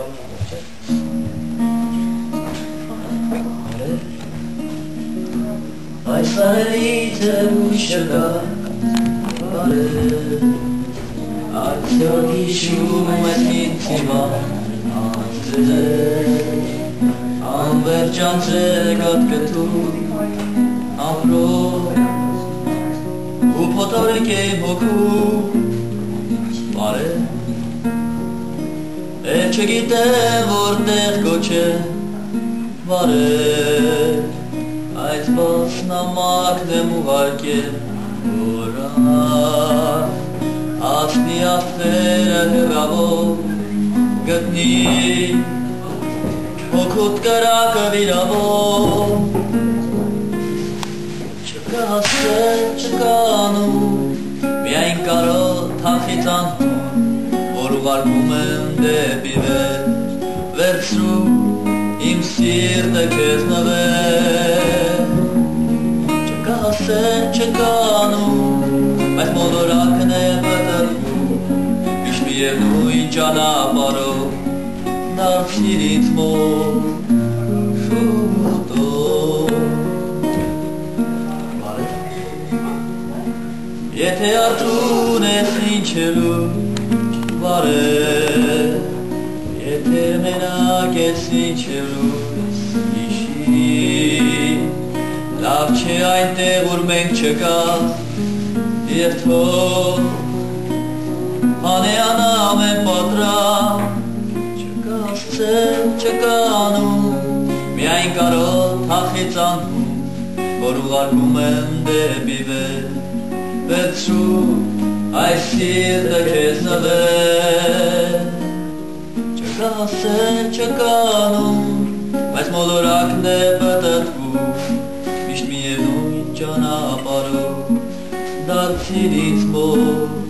Այս արևիցը ուշ չկա բարև Արդյոք հիշում ես ինձ հիմա անձեր Անվերջ անձեգատ կտու ամրով ու փոթորիկ եմ հոգու Է չգիտեմ որտեղ գոչե բարև Այս բասնամակն եմ ուղարկել որա Ասնի աստերը հրավով գտնի Հոգուտ կրակը վիրավով Չկա ասել, չկանում Միայն կարոտ թախիցան Որ ուղարկում եմ դեպի վեր Վերցրու իմ սիրտը քեզ նվեր Չկա ասել, չկանում Բայց մոլորակն է բտրվում Միշտ միևնույն ճանապարհով Դարձիր ինձ մոտ Եթե արդուն ես ինչելու բարև Եթե մենակ ես ինչելու իշի Լավ չէ այնտեղ, որ մենք չկա Եվ թող հանեանամ եմ պատրամ Չկա ասցել, չկանում Միայն կարոտ հախիցանում Որ ուղարկում եմ դեպի վեր Վերցրու այս սիրտը քեզ նվեր Չկա ասել, չկանում Բայց մոլորակն է պտտվում Միշտ միևնույն ճանապարհով Դարձիր ինձ մոտ